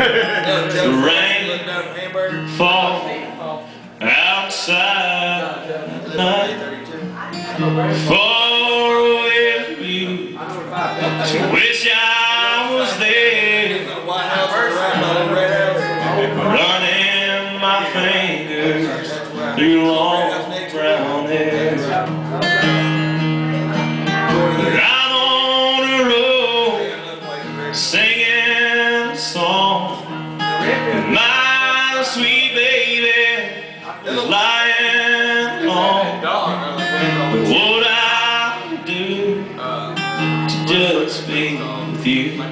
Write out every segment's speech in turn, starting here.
The rain fall outside night Far away from you To wish I was there. Running my fingers through long brown hair. I'm on a road Singing song my sweet baby is lying on But what I do to just be with you.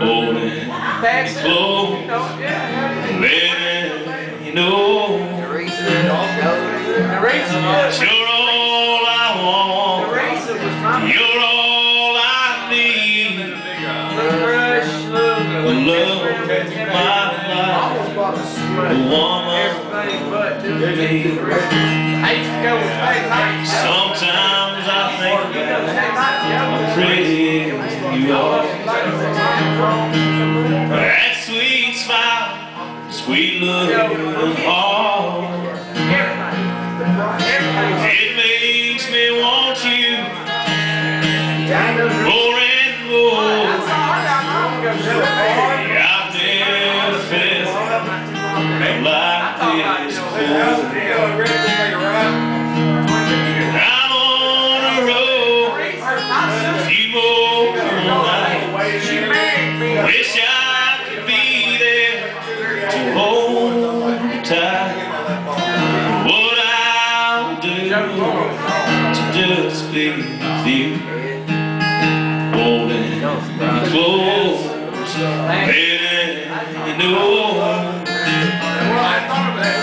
Holding you close. Letting you know. You're all I want You're all love my life woman. Sometimes I think how pretty you are That sweet smile, sweet look and It makes me want you like this I'm on a road, a few more nights Wish I could be there to hold you tight. What I'll do to just be with you. Holding close, letting you. know Army.